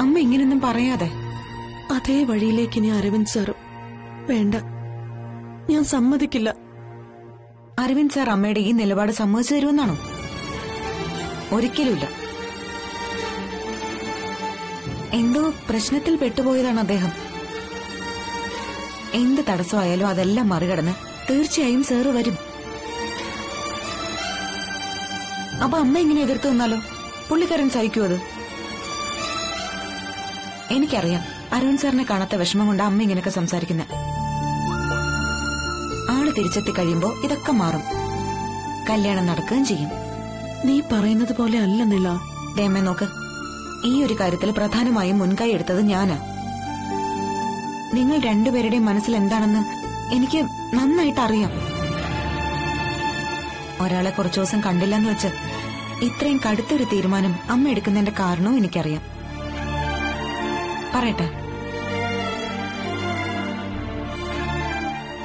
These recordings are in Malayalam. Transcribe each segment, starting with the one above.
അമ്മ ഇങ്ങനൊന്നും പറയാതെ. അതേ വഴിയിലേക്ക് ഇനി അരവിന്ദ് സാറും വേണ്ട. ഞാൻ സമ്മതിക്കില്ല. അരവിന്ദ് സാർ അമ്മയുടെ ഈ നിലപാട് സമ്മതിച്ചു തരുമെന്നാണോ? ഒരിക്കലുമില്ല. എന്തോ പ്രശ്നത്തിൽ പെട്ടുപോയതാണ് അദ്ദേഹം. എന്ത് തടസ്സമായാലും അതെല്ലാം മറികടന്ന് തീർച്ചയായും സാറ് വരും. അപ്പൊ അമ്മ ഇങ്ങനെ എതിർത്തു വന്നാലോ പുള്ളിക്കാരൻ സഹിക്കൂ അത്? എനിക്കറിയാം അരുൺ സാറിനെ കാണാത്ത വിഷമം കൊണ്ട് അമ്മ ഇങ്ങനെയൊക്കെ സംസാരിക്കുന്നത് ആൾ തിരിച്ചെത്തി കഴിയുമ്പോ ഇതൊക്കെ മാറും. കല്യാണം നടക്കുകയും ചെയ്യും. നീ പറയുന്നത് പോലെ അല്ല നില. ദേമേ നോക്ക്. ഈ ഒരു കാര്യത്തിൽ പ്രധാനമായും മുൻകൈ എടുത്തത് ഞാനാ. നിങ്ങൾ രണ്ടുപേരുടെയും മനസ്സിൽ എന്താണെന്ന് എനിക്ക് നന്നായിട്ട് അറിയാം ഒരാളെ കുറച്ചു ദിവസം കണ്ടില്ലെന്ന് വെച്ച് ഇത്രയും കടുത്തൊരു തീരുമാനം അമ്മ എടുക്കുന്നതിന്റെ കാരണവും എനിക്കറിയാം. പറയട്ടെ.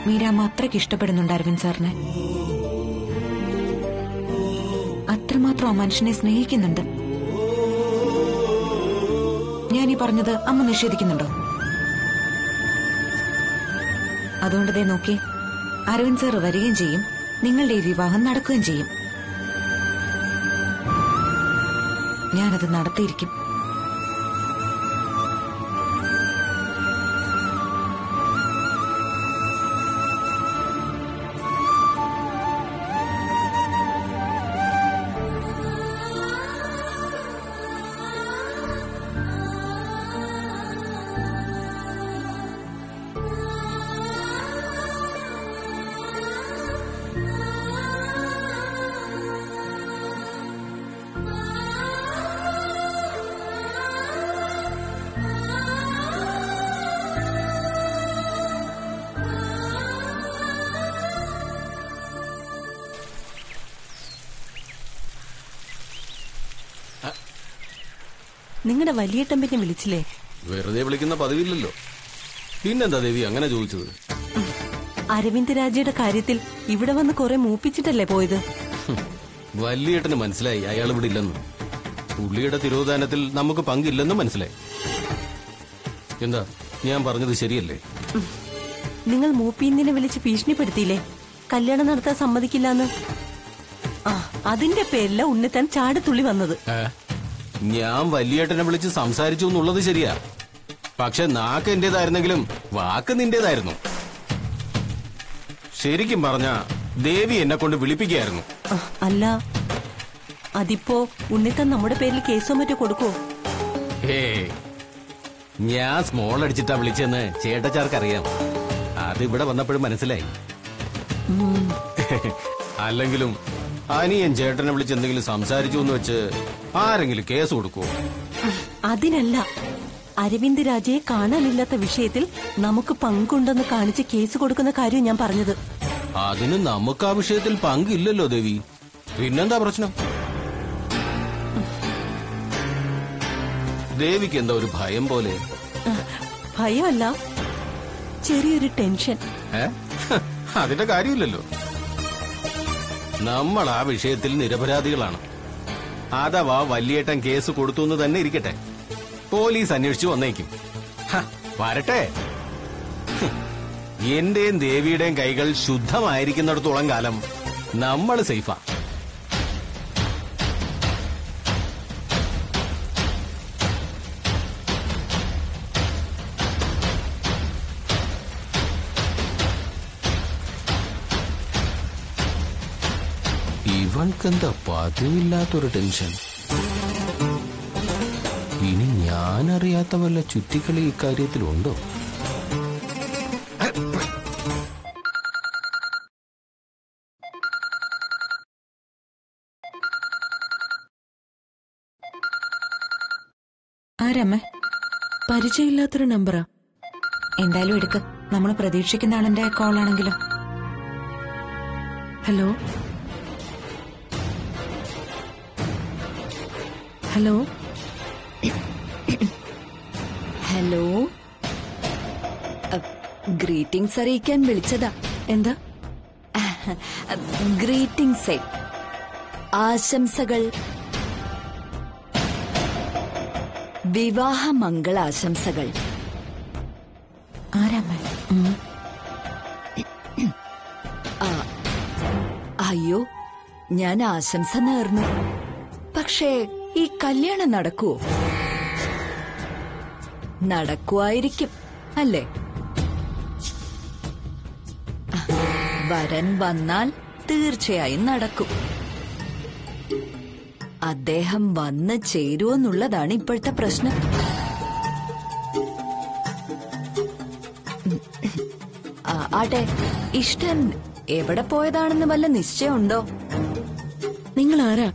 മീരാമ്മ അത്രയ്ക്ക് ഇഷ്ടപ്പെടുന്നുണ്ട് അരവിന്ദ് സാറിനെ. അത്രമാത്രം ആ മനുഷ്യനെ സ്നേഹിക്കുന്നുണ്ട്. ഞാൻ ഈ പറഞ്ഞത് അമ്മ നിഷേധിക്കുന്നുണ്ടോ? അതുകൊണ്ട് ദേ നോക്കി അരവിന്ദ് സാർ വരികയും ചെയ്യും നിങ്ങളുടെ ഈ വിവാഹം നടക്കുകയും ചെയ്യും. ഞാനത് നടത്തിയിരിക്കും. നിങ്ങളുടെ വലിയേട്ടൻ പിന്നെ വിളിച്ചില്ലേ? വെറുതെ വിളിക്കുന്ന പതിവില്ലല്ലോ. പിന്നെന്താ ദേവി അങ്ങനെ ചോദിച്ചത്? അരവിന്ദ് രാജയുടെ കാര്യത്തിൽ ഇവിടെ വന്ന് കുറെ മൂപ്പിച്ചിട്ടല്ലേ പോയത്? വല്യേട്ടന് മനസ്സിലായി അയാൾ ഇവിടെ ഇല്ലെന്ന്. പുള്ളിയുടെ തിരോധാനത്തിൽ നമുക്ക് പങ്കില്ലെന്നും മനസ്സിലായി. എന്താ ഞാൻ പറഞ്ഞത് ശരിയല്ലേ? നിങ്ങൾ മൂപ്പീന്നിനെ വിളിച്ച് ഭീഷണിപ്പെടുത്തിയില്ലേ? കല്യാണം നടത്താൻ സമ്മതിക്കില്ലാന്ന്? ആ അതിന്റെ പേരില ഉണ്ണിത്താൻ ചാടത്തുള്ളി വന്നത്? ഞാൻ വലിയേട്ടനെ വിളിച്ച് സംസാരിച്ചു എന്നുള്ളത് ശരിയാ. പക്ഷെ നാക്ക് എന്റേതായിരുന്നെങ്കിലും വാക്ക് നിന്റേതായിരുന്നു. ശരിക്കും പറഞ്ഞ ദേവി എന്നെ കൊണ്ട് വിളിപ്പിക്കുകയായിരുന്നു. ആ, അല്ല. അതിപ്പോ ഉണ്ണിത്തൻ നമ്മുടെ പേരിൽ കേസോ മറ്റോ കൊടുക്കോ ഹേ ഞാൻ സ്മോൾ അടിച്ചിട്ടാ വിളിച്ചെന്ന് ചേട്ടച്ചാർക്കറിയാം. അത് ഇവിടെ വന്നപ്പോഴും മനസ്സിലായി. അല്ലെങ്കിലും അനിയൻ ചേട്ടനെ വിളിച്ച് എന്തെങ്കിലും സംസാരിച്ചു എന്ന് വെച്ച് ആരെങ്കിലും കേസ് കൊടുക്കുവോ? അതിനല്ല. അരവിന്ദ് രാജയെ കാണാനില്ലാത്ത വിഷയത്തിൽ നമുക്ക് പങ്കുണ്ടെന്ന് കാണിച്ച് കേസ് കൊടുക്കുന്ന കാര്യം ഞാൻ പറഞ്ഞത്. അതിന് നമുക്ക് ആ വിഷയത്തിൽ പങ്കില്ലല്ലോ ദേവി. പിന്നെന്താ പ്രശ്നം? ദേവിക്ക് എന്താ ഒരു ഭയം പോലെ? ഭയമല്ല. ചെറിയൊരു ടെൻഷൻ. അതിന്റെ കാര്യമില്ലല്ലോ. നമ്മൾ ആ വിഷയത്തിൽ നിരപരാധികളാണ്. അഥവാ വല്യേട്ടൻ കേസ് കൊടുത്തു എന്ന് തന്നെ ഇരിക്കട്ടെ. പോലീസ് അന്വേഷിച്ചു വന്നേക്കും. വരട്ടെ. എന്റെയും ദേവിയുടെയും കൈകൾ ശുദ്ധമായിരിക്കുന്നിടത്തോളം കാലം നമ്മൾ സേഫാ. ഇവൾക്കെന്താ പതിവില്ലാത്തൊരു ടെൻഷൻ? ഇനി ഞാൻ അറിയാത്ത വല്ല ചുറ്റിക്കളി ഇക്കാര്യത്തിലുണ്ടോ ആരമ്മേ? പരിചയമില്ലാത്തൊരു നമ്പറാ. എന്തായാലും എടുക്ക. നമ്മൾ പ്രതീക്ഷിക്കുന്ന ആളിന്റെ കോളാണെങ്കിലോ. ഹലോ? ഹലോ? ഹലോ? ഗ്രീറ്റിംഗ്സ് അറിയിക്കാൻ വിളിച്ചതാ. എന്താ? ഗ്രീറ്റിംഗ്സ് ആശംസകൾ. വിവാഹ മംഗളാശംസകൾ ആരാമ്മ അയ്യോ ഞാൻ ആശംസ നേർന്നു. പക്ഷേ ഈ കല്യാണം നടക്കുവോ? നടക്കുവായിരിക്കും അല്ലേ? വരൻ വന്നാൽ തീർച്ചയായും നടക്കും. അദ്ദേഹം വന്ന് ചേരുവെന്നുള്ളതാണ് ഇപ്പോഴത്തെ പ്രശ്നം. ആട്ടെ ഇഷ്ടൻ എവിടെ പോയതാണെന്ന് വല്ല നിശ്ചയമുണ്ടോ? നിങ്ങൾ ആരാ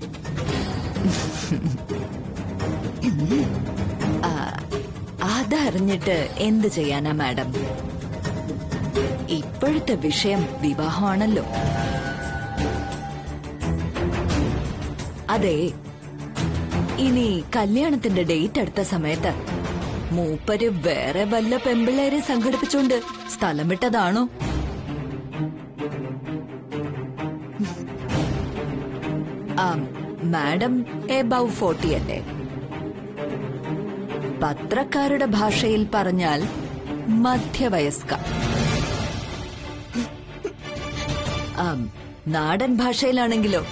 അതറിഞ്ഞിട്ട് എന്ത് ചെയ്യാനാ മാഡം? ഇപ്പോഴത്തെ വിഷയം വിവാഹമാണല്ലോ. അതെ ഇനി കല്യാണത്തിന്റെ ഡേറ്റ് അടുത്ത സമയത്ത്. മൂപ്പര് വേറെ വല്ല പെമ്പിള്ളേരെ സംഘടിപ്പിച്ചുകൊണ്ട് സ്ഥലം വിട്ടതാണോ? മാഡം എബവ് ഫോർട്ടി അല്ലേ പത്രക്കാരുടെ ഭാഷയിൽ പറഞ്ഞാൽ മധ്യവയസ്ക. നാടൻ ഭാഷയിലാണെങ്കിലോ?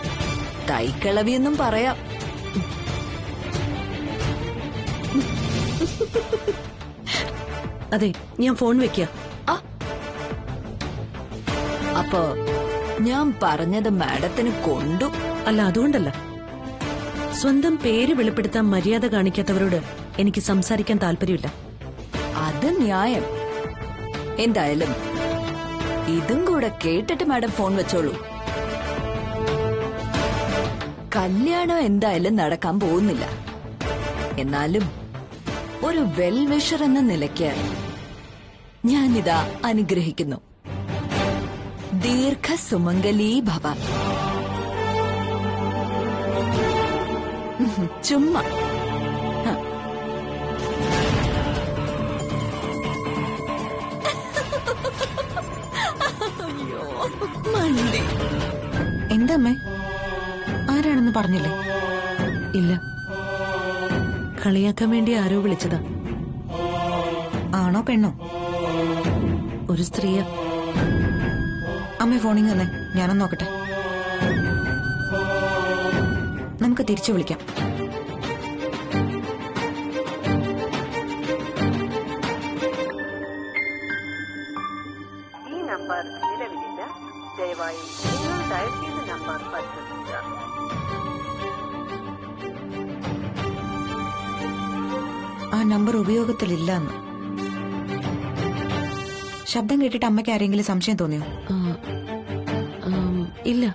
തൈക്കളവിയെന്നും പറയാം. അതെ ഞാൻ ഫോൺ വെക്ക. അപ്പോ ഞാൻ പറഞ്ഞത് മാഡത്തിന് കൊണ്ടു. അല്ല അതുകൊണ്ടല്ല. സ്വന്തം പേര് വെളിപ്പെടുത്താൻ മര്യാദ കാണിക്കാത്തവരോട് എനിക്ക് സംസാരിക്കാൻ താല്പര്യമില്ല. അത് ന്യായം. എന്തായാലും ഇതും കൂടെ കേട്ടിട്ട് മാഡം ഫോൺ വെച്ചോളൂ. കല്യാണം എന്തായാലും നടക്കാൻ പോകുന്നില്ല. എന്നാലും ഒരു വെൽവിഷർ എന്ന നിലയ്ക്ക് ഞാനിതാ അനുഗ്രഹിക്കുന്നു. ദീർഘ സുമംഗലീ ഭവ ചുമ്മാ. മണ്ടി. എന്താ അമ്മേ? ആരാണെന്ന് പറഞ്ഞില്ലേ? ഇല്ല. കളിയാക്കാൻ വേണ്ടി ആരോ വിളിച്ചതാ. ആണോ പെണ്ണോ? ഒരു സ്ത്രീയാ. അമ്മ ഫോണിങ് തന്നെ. ഞാനൊന്ന് നോക്കട്ടെ. നമുക്ക് തിരിച്ചു വിളിക്കാം. ഈ നമ്പർ നിലവിലില്ല. ദയവായി നിങ്ങൾ ഡയൽ ചെയ്ത നമ്പർ പരിശോധിക്കുക. ആ നമ്പർ ഉപയോഗത്തിലില്ല എന്ന് ശബ്ദം കേട്ടിട്ട് അമ്മയ്ക്ക് ആരെങ്കിലും സംശയം തോന്നിയോ? ഇല്ല.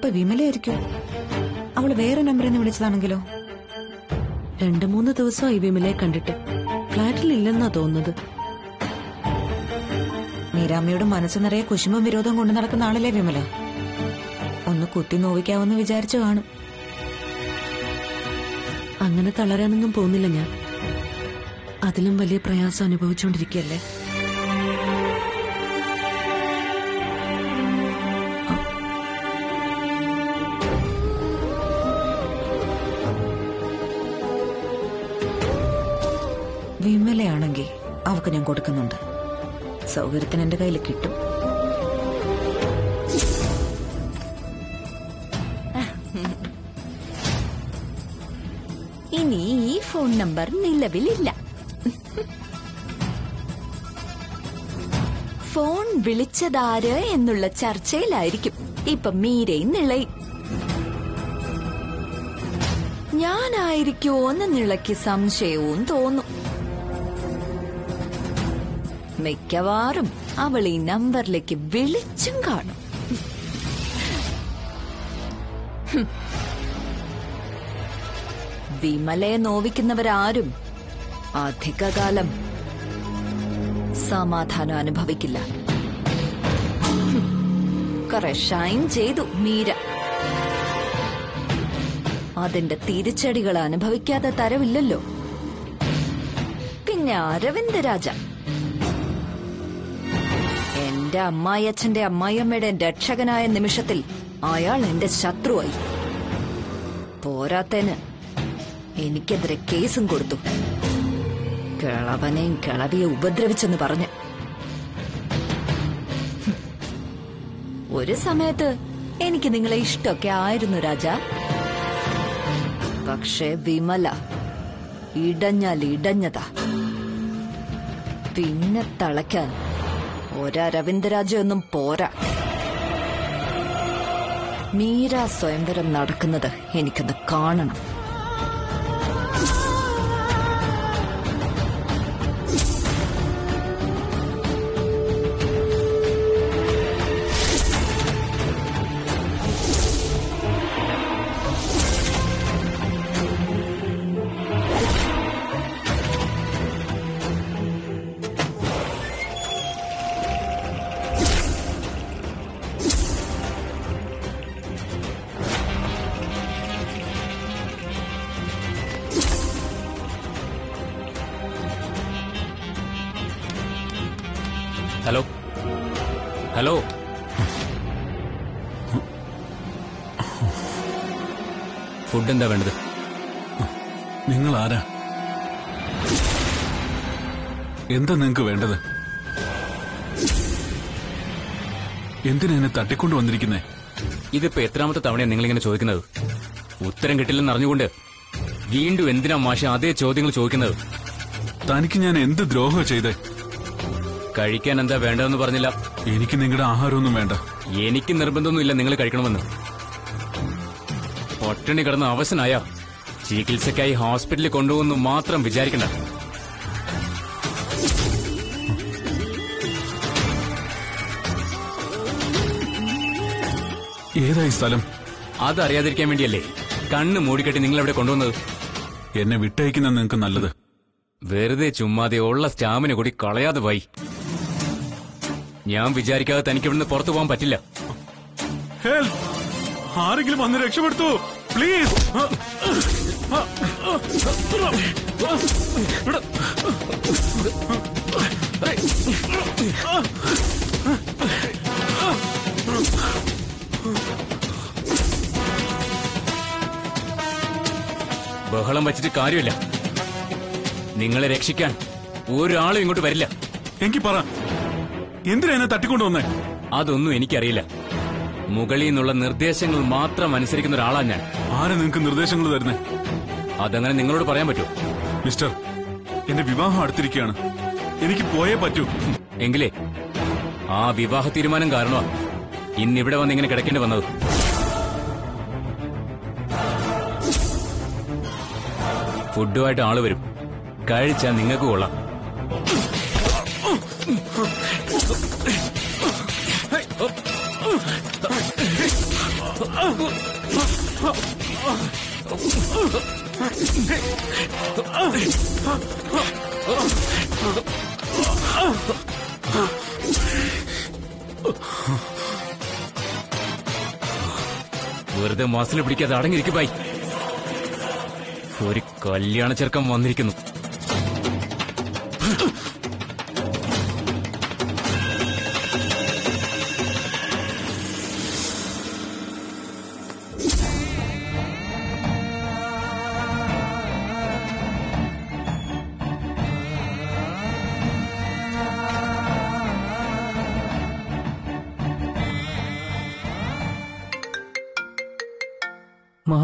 ഇനിയിപ്പൊ വിമലയായിരിക്കും അവൾ വേറെ നമ്പറിൽ നിന്ന് വിളിച്ചതാണെങ്കിലോ? രണ്ടു മൂന്ന് ദിവസമായി വിമലയെ കണ്ടിട്ട്. ഫ്ലാറ്റിൽ ഇല്ലെന്നാ തോന്നുന്നത്. മീരാമ്മയുടെ മനസ്സ് നിറയെ കുശുമ്പ വിരോധം കൊണ്ടു നടക്കുന്ന ആളല്ലേ വിമല? ഒന്ന് കുത്തി നോവിക്കാവെന്ന് വിചാരിച്ചു കാണും. അങ്ങനെ തളരാനൊന്നും പോകുന്നില്ല ഞാൻ. അതിലും വലിയ പ്രയാസം അനുഭവിച്ചുകൊണ്ടിരിക്കുകയല്ലേ വിമലയാണെങ്കിൽ അവക്ക് ഞാൻ കൊടുക്കുന്നുണ്ട്. സൗകര്യത്തിന് എന്റെ കയ്യിൽ കിട്ടും. ഇനി ഈ ഫോൺ നമ്പർ നിലവിലില്ല. ഫോൺ വിളിച്ചതാര് എന്നുള്ള ചർച്ചയിലായിരിക്കും. ഇപ്പൊ മീരയും നിളയും ഞാനായിരിക്കുമോ എന്ന് നിളയ്ക്ക് സംശയവും തോന്നും. മിക്കവാറും അവൾ ഈ നമ്പറിലേക്ക് വിളിച്ചും കാണും. വിമലയെ നോവിക്കുന്നവരാരും അധികകാലം സമാധാനം അനുഭവിക്കില്ല. കുറെ ഷൈൻ ചെയ്തു മീര അതിന്റെ തിരിച്ചടികൾ അനുഭവിക്കാതെ തരവില്ലല്ലോ പിന്നെ അരവിന്ദ് രാജ എന്റെ അമ്മായിയച്ഛന്റെ അമ്മായിയമ്മയുടെ രക്ഷകനായ നിമിഷത്തിൽ അയാൾ എന്റെ ശത്രുവായി. പോരാത്തേന് എനിക്കെതിരെ കേസും കൊടുത്തു. കിളവനെയും കിളവിയെ ഉപദ്രവിച്ചെന്ന് പറഞ്ഞ്. ഒരു സമയത്ത് എനിക്ക് നിങ്ങളെ ഇഷ്ടമൊക്കെ ആയിരുന്നു രാജ. പക്ഷേ വിമല ഇടഞ്ഞാൽ ഇടഞ്ഞതാ. പിന്നെ തളയ്ക്കാൻ ഒരരവിന്ദരാജയൊന്നും പോരാ. മീര സ്വയംവരം നടക്കുന്നത് എനിക്കൊന്ന് കാണണം. ഹലോ. ഫുഡ് എന്താ വേണ്ടത്? നിങ്ങൾ ആരാ എന്താ നിങ്ങൾക്ക് വേണ്ടത്? എന്തിനാ എന്നെ തട്ടിക്കൊണ്ടു വന്നിരിക്കുന്നേ? ഇതിപ്പോ എത്രാമത്തെ തവണയാണ് നിങ്ങളിങ്ങനെ ചോദിക്കുന്നത്? ഉത്തരം കിട്ടില്ലെന്ന് അറിഞ്ഞുകൊണ്ട് വീണ്ടും എന്തിനാ മാഷ അതേ ചോദ്യങ്ങൾ ചോദിക്കുന്നത്? തനിക്ക് ഞാൻ എന്ത് ദ്രോഹം ചെയ്തേ? കഴിക്കാൻ എന്താ വേണ്ടതെന്ന് പറഞ്ഞില്ല. എനിക്ക് നിങ്ങളുടെ ആഹാരമൊന്നും വേണ്ട. എനിക്ക് നിർബന്ധമൊന്നുമില്ല നിങ്ങൾ കഴിക്കണമെന്ന്. പട്ടിണി കിടന്ന അവശനായ ചികിത്സയ്ക്കായി ഹോസ്പിറ്റലിൽ കൊണ്ടുപോകുന്നു മാത്രം വിചാരിക്കണ്ട. ഏതായി സ്ഥലം? അതറിയാതിരിക്കാൻ വേണ്ടിയല്ലേ കണ്ണ് മൂടിക്കെട്ടി നിങ്ങൾ എവിടെ കൊണ്ടുവന്നത്? എന്നെ വിട്ടയക്കുന്ന നിങ്ങൾക്ക് നല്ലത്. വെറുതെ ചുമ്മാതെ ഉള്ള സ്റ്റാമിന കൂടി കളയാതെ പോയി. ഞാൻ വിചാരിക്കാതെ തനിക്ക് ഇവിടുന്ന് പുറത്തു പോകാൻ പറ്റില്ല. ഹെൽപ്പ് ആരെങ്കിലും വന്ന് രക്ഷപ്പെടുത്തു. പ്ലീസ് ബഹളം വച്ചിട്ട് കാര്യമില്ല. നിങ്ങളെ രക്ഷിക്കാൻ ഒരാളും ഇങ്ങോട്ട് വരില്ല. എനിക്ക് പറ. എന്തിനാ എന്നെ തട്ടിക്കൊണ്ടുവന്നേ അതൊന്നും എനിക്കറിയില്ല. മുകളിൽ നിന്നുള്ള നിർദ്ദേശങ്ങൾ മാത്രം അനുസരിക്കുന്ന ഒരാളാ ഞാൻ. ആരാ നിങ്ങൾക്ക് നിർദ്ദേശങ്ങൾ തരുന്നേ? അതങ്ങനെ നിങ്ങളോട് പറയാൻ പറ്റുമോ? മിസ്റ്റർ എന്റെ വിവാഹം അടുത്തിരിക്കുകയാണ്. എനിക്ക് പോയേ പറ്റൂ. എങ്കിലേ ആ വിവാഹ തീരുമാനം കാരണമാ ഇന്നിവിടെ വന്ന് ഇങ്ങനെ കിടക്കേണ്ടി വന്നത്. ഫുഡുമായിട്ട് ആൾ വരും. കഴിച്ചാ നിങ്ങൾക്ക് കൊള്ളാം. വെറുതെ മസിൽ പിടിക്കാതെ അടങ്ങിയിരിക്കും ബൈ ഒരു കല്യാണ ചെറുക്കം വന്നിരിക്കുന്നു.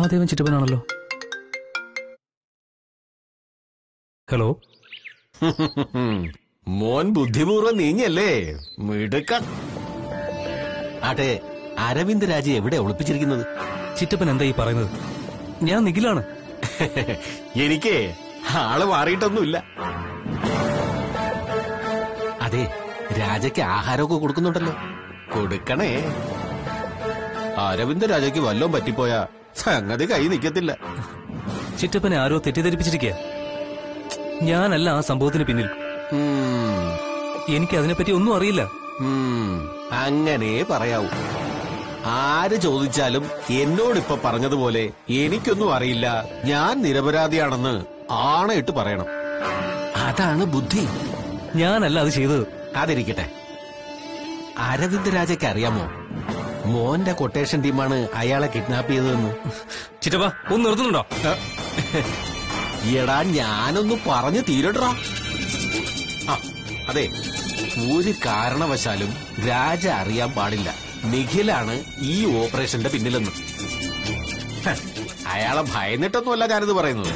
മഹാദേവൻ ചിറ്റപ്പനാണല്ലോ. ഹലോ? മോൻ ബുദ്ധിപൂർവം നീങ്ങല്ലേ മിടുക്ക ആട്ടെ അരവിന്ദ് രാജ എവിടെ ഒളിപ്പിച്ചിരിക്കുന്നത്? ചിറ്റപ്പൻ എന്താ ഈ പറയുന്നത്? ഞാൻ നിഖിലാണ്. എനിക്ക് ആൾ മാറിയിട്ടൊന്നുമില്ല. അതെ രാജയ്ക്ക് ആഹാരമൊക്കെ കൊടുക്കുന്നുണ്ടല്ലോ. കൊടുക്കണേ. അരവിന്ദ് രാജയ്ക്ക് വല്ലോം പറ്റിപ്പോയാ സംഗതി കൈ നിക്കത്തില്ല. ചിറ്റപ്പനെ ആരോ തെറ്റിദ്ധരിപ്പിച്ചിരിക്കുക ഞാനല്ല ആ സംഭവത്തിന് പിന്നിൽ. എനിക്ക് എനിക്ക് അതിനെപ്പറ്റി ഒന്നും അറിയില്ല. അങ്ങനെ പറയാവൂ. ആര് ചോദിച്ചാലും എന്നോടിപ്പൊ പറഞ്ഞതുപോലെ എനിക്കൊന്നും അറിയില്ല. ഞാൻ നിരപരാധിയാണെന്ന് ആണയിട്ട് പറയണം. അതാണ് ബുദ്ധി. ഞാനല്ല അത് ചെയ്തത്. അതിരിക്കട്ടെ. അരവിന്ദ് രാജയ്ക്ക് അറിയാമോ? മോന്റെ കൊട്ടേഷൻ ടീമാണ് അയാളെ കിഡ്നാപ്പ് ചെയ്തതെന്ന്. ചിറ്റപ്പ ഒന്ന് നിർത്തുന്നുണ്ടോ? എടാ ഞാനൊന്ന് പറഞ്ഞു തീരട്ടാ അതെ ഒരു കാരണവശാലും രാജ അറിയാൻ പാടില്ല. നിഖിലാണ് ഈ ഓപ്പറേഷന്റെ പിന്നിലെന്ന്. അയാളെ ഭയന്നിട്ടൊന്നുമല്ല ഞാനിത് പറയുന്നത്.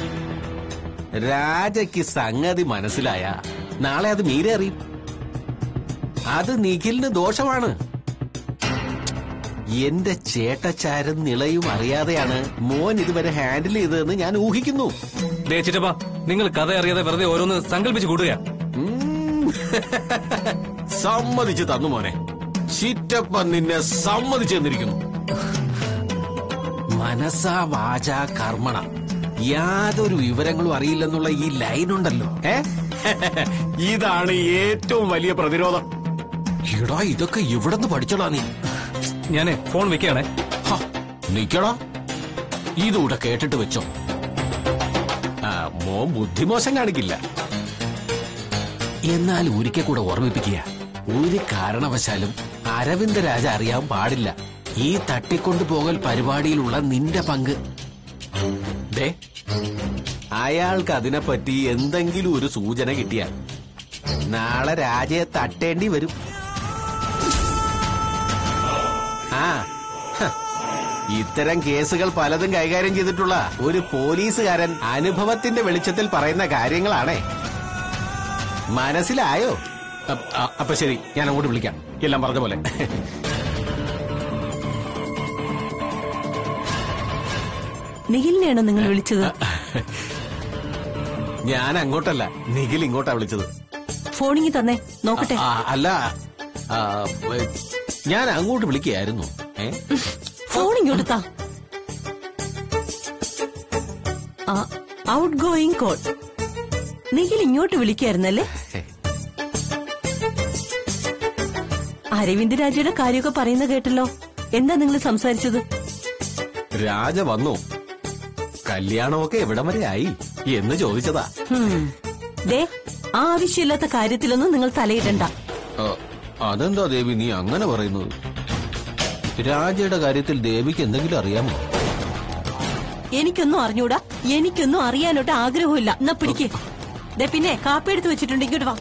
രാജയ്ക്ക് സംഗതി മനസ്സിലായ നാളെ അത് മീരെ അറിയും അത് നിഖിലിന് ദോഷമാണ്. എന്റെ ചേട്ടച്ചാരും നിളയും അറിയാതെയാണ് മോൻ ഇതുവരെ ഹാൻഡിൽ ചെയ്തതെന്ന് ഞാൻ ഊഹിക്കുന്നു. ദേ ചിറ്റപ്പ നിങ്ങൾ കഥ അറിയാതെ വെറുതെ ഓരോന്ന് സങ്കല്പിച്ച് കൂടുക. സമ്മതിച്ചു തന്നു മോനെ. ചിറ്റപ്പ നിന്നെ സമ്മതിച്ചു തന്നിരിക്കുന്നു മനസ്സാ വാച കർമ്മണ. യാതൊരു വിവരങ്ങളും അറിയില്ലെന്നുള്ള ഈ ലൈൻ ഉണ്ടല്ലോ. ഏ? ഇതാണ് ഏറ്റവും വലിയ പ്രതിരോധം. എടാ ഇതൊക്കെ എവിടെന്ന് പഠിച്ചോളാ നീ? ഞാനേ ഫോൺ വെക്കുകയാണേ ഹ, നിക്കടാ. ഇതൂടെ കേട്ടിട്ട് വെച്ചോ. മോ ബുദ്ധിമോശം കാണിക്കില്ല. എന്നാൽ ഒരിക്കൽ കൂടെ ഓർമ്മിപ്പിക്കുക. ഒരു കാരണവശാലും അരവിന്ദ രാജ അറിയാൻ പാടില്ല. ഈ തട്ടിക്കൊണ്ടു പോകൽ പരിപാടിയിലുള്ള നിന്റെ പങ്ക്. ദേ അയാൾക്ക് അതിനെപ്പറ്റി എന്തെങ്കിലും ഒരു സൂചന കിട്ടിയാൽ നാളെ രാജയെ തട്ടേണ്ടി വരും. ഇത്തരം കേസുകൾ പലതും കൈകാര്യം ചെയ്തിട്ടുള്ള ഒരു പോലീസുകാരൻ അനുഭവത്തിന്റെ വെളിച്ചത്തിൽ പറയുന്ന കാര്യങ്ങളാണേ. മനസ്സിലായോ? അപ്പൊ ശരി ഞാൻ അങ്ങോട്ട് വിളിക്കാം. എല്ലാം പറഞ്ഞ പോലെ. നിഖിലിനെയാണോ നിങ്ങൾ വിളിച്ചത്? ഞാൻ അങ്ങോട്ടല്ല നിഖിൽ ഇങ്ങോട്ടാ വിളിച്ചത്. ഫോണിങ് തന്നെ നോക്കട്ടെ. അല്ല ഞാൻ അങ്ങോട്ട് വിളിക്കുകയായിരുന്നു. ഫോൺ ഇങ്ങോട്ട് താ ഔട്ട് ഗോയിങ് കോൾ നിഖിൽ ഇങ്ങോട്ട് വിളിക്കായിരുന്നല്ലേ? അരവിന്ദ് രാജയുടെ കാര്യമൊക്കെ പറയുന്ന കേട്ടല്ലോ. എന്താ നിങ്ങൾ സംസാരിച്ചത്? രാജ വന്നു. കല്യാണമൊക്കെ എവിടം വരെ ആയി? എന്ന് ചോദിച്ചതാ. ദേ ആവശ്യമില്ലാത്ത കാര്യത്തിലൊന്നും നിങ്ങൾ തലയിടണ്ട. അതെന്താ ദേവി നീ അങ്ങനെ പറയുന്നത്? രാജയുടെ കാര്യത്തിൽ ദേവിക്ക് എന്തെങ്കിലും അറിയാമോ? എനിക്കൊന്നും അറിഞ്ഞൂടാ. എനിക്കൊന്നും അറിയാനോട്ട് ആഗ്രഹമില്ല എന്നാ പിടിക്ക്. ദേ പിന്നെ കാപ്പി എടുത്ത് വെച്ചിട്ടുണ്ട് ഇങ്ങോട്ട് വാ.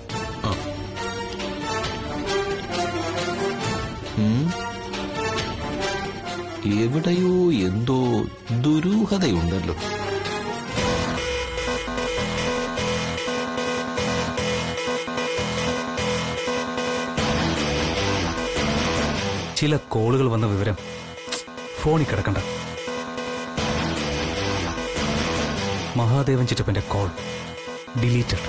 എവിടെയോ എന്തോ ദുരൂഹതയുണ്ടല്ലോ. ചില കോളുകൾ വന്ന വിവരം ഫോണിൽ കിടക്കണ്ട. മഹാദേവൻ ചിറ്റപ്പന്റെ കോൾ ഡിലീറ്റഡ്.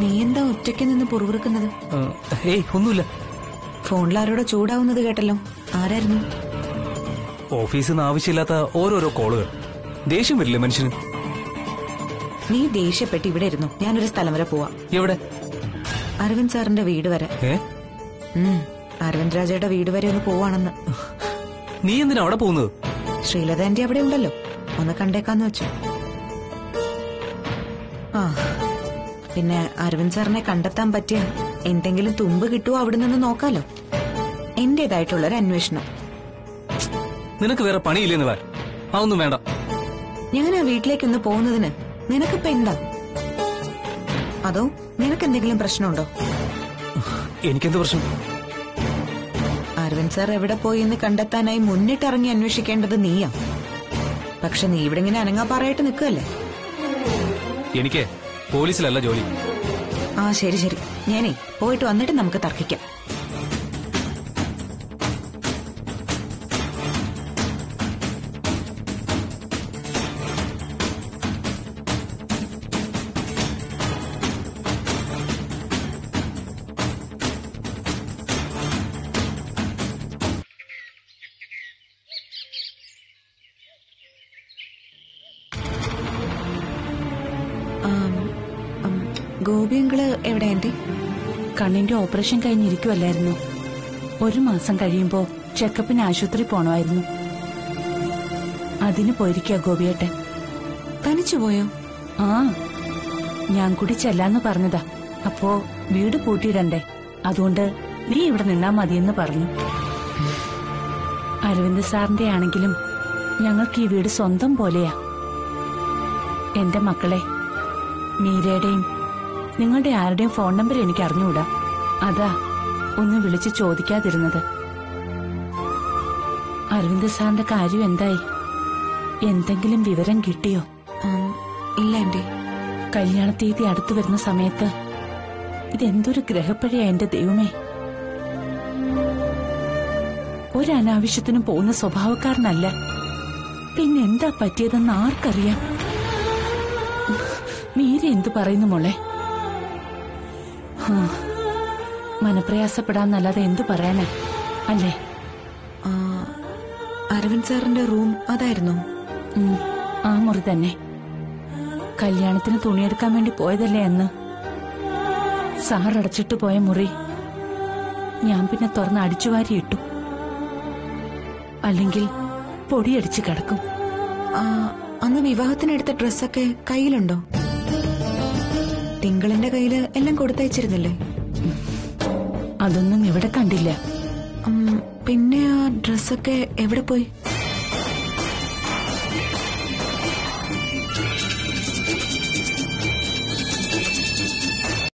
നീ എന്താ ഒറ്റയ്ക്ക് നിന്ന് പുറകുറുക്കുന്നത് ഏയ് ഒന്നുമില്ല. ഫോണിൽ ആരോടെ ചൂടാവുന്നത് കേട്ടല്ലോ? ആരായിരുന്നു? ഓഫീസിൽ നിന്ന് ആവശ്യമില്ലാത്ത ഓരോരോ കോളുകൾ. ദേഷ്യം വരില്ലേ മനുഷ്യന്? നീ ദേഷ്യപ്പെട്ട് ഇവിടെ ഇരുന്നു. ഞാനൊരു സ്ഥലം വരെ പോവാ. എവിടെ? അരവിന്ദ് സാറിന്റെ വീട് വരെ. അരവിന്ദ് രാജയുടെ വീട് വരെ ഒന്ന് പോവാണെന്ന്. നീ എന്തിനാ അവിടെ പോകുന്നത്? ശ്രീലത എന്റെ അവിടെ ഉണ്ടല്ലോ. ഒന്ന് കണ്ടേക്കാന്ന് വെച്ചു. ആ. പിന്നെ അരവിന്ദ് സാറിനെ കണ്ടെത്താൻ പറ്റിയ എന്തെങ്കിലും തുമ്പ് കിട്ടുമോ അവിടെ നിന്ന് നോക്കാലോ. എന്റേതായിട്ടുള്ളൊരു അന്വേഷണം. നിനക്ക് വേറെ പണിയില്ലെന്ന് വാ അതൊന്നും വേണ്ട. ഞാൻ ആ വീട്ടിലേക്കൊന്ന് പോകുന്നതിന് നിനക്കിപ്പോ എന്താ? അതോ നിനക്ക് എന്തെങ്കിലും പ്രശ്നമുണ്ടോ? എനിക്കെന്ത് പ്രശ്നം? അരവിന്ദ് സാർ എവിടെ പോയി എന്ന് കണ്ടെത്താനായി മുന്നിട്ടിറങ്ങി അന്വേഷിക്കേണ്ടത് നീയാ. പക്ഷെ നീ ഇവിടെ ഇങ്ങനെ അനങ്ങാ പറയായിട്ട് നിൽക്കുകയല്ലേ? എനിക്ക് പോലീസിലല്ല ജോലി. ആ ശരി ശരി. ഞാനേ പോയിട്ട് വന്നിട്ട് നമുക്ക് തർക്കിക്കാം. ഗോപിയങ്കിൾ എവിടെ ആന്റി? കണ്ണിന്റെ ഓപ്പറേഷൻ കഴിഞ്ഞിരിക്കുവല്ലായിരുന്നു. ഒരു മാസം കഴിയുമ്പോ ചെക്കപ്പിന് ആശുപത്രി പോണമായിരുന്നു. അതിന് പോയിരിക്കുക ഗോപിയേട്ടൻ. തനിച്ചു പോയോ? ആ ഞാൻ കൂടി ചെല്ലാന്ന് പറഞ്ഞതാ. അപ്പോ വീട് പൂട്ടിയിടണ്ടേ? അതുകൊണ്ട് നീ ഇവിടെ നിന്നാ മതിയെന്ന് പറഞ്ഞു. അരവിന്ദ് സാറിന്റെ ആണെങ്കിലും ഞങ്ങൾക്ക് ഈ വീട് സ്വന്തം പോലെയാ. എന്റെ മക്കളെ മീരയുടെയും നിങ്ങളുടെ ആരുടെയും ഫോൺ നമ്പർ എനിക്ക് അറിഞ്ഞുകൂടാ അതാ ഒന്ന് വിളിച്ച് ചോദിക്കാതിരുന്നത്. അരവിന്ദ് സാറിന്റെ കാര്യം എന്തായി? എന്തെങ്കിലും വിവരം കിട്ടിയോ? ഇല്ല എന്റെ കല്യാണ തീയതി അടുത്തു വരുന്ന സമയത്ത്. ഇതെന്തൊരു ഗ്രഹപ്പഴയാ എന്റെ ദൈവമേ. ഒരനാവശ്യത്തിനും പോകുന്ന സ്വഭാവക്കാരനല്ല. പിന്നെ എന്താ പറ്റിയതെന്ന് ആർക്കറിയാം? മീര എന്തു പറയുന്നു മോളെ? മനപ്രയാസപ്പെടാന്നല്ലാതെ എന്തു പറയാനാ? അല്ലേ? അരവിന്ദ് സാറിന്റെ റൂം അതായിരുന്നു. ആ മുറി തന്നെ. കല്യാണത്തിന് തുണിയെടുക്കാൻ വേണ്ടി പോയതല്ലേ അന്ന്? സാർ അടച്ചിട്ട് പോയ മുറി ഞാൻ പിന്നെ തുറന്ന് അടിച്ചുവാരി ഇട്ടു. അല്ലെങ്കിൽ പൊടിയടിച്ച് കിടക്കും. അന്ന് വിവാഹത്തിനെടുത്ത ഡ്രസ്സൊക്കെ കയ്യിലുണ്ടോ? തിങ്കളിന്റെ കയ്യിൽ എല്ലാം കൊടുത്തയച്ചിരുന്നില്ലേ? അതൊന്നും ഇവിടെ കണ്ടില്ല. പിന്നെ ആ ഡ്രസ്സൊക്കെ എവിടെ പോയി?